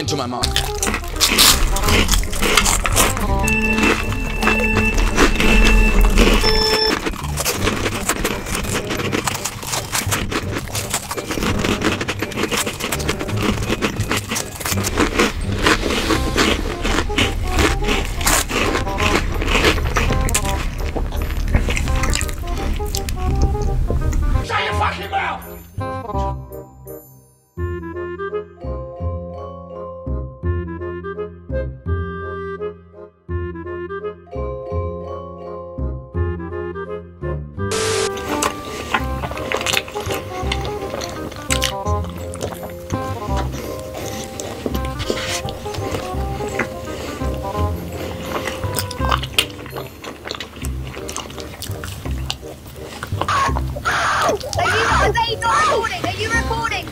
into my mouth. Are they not recording? Are you recording?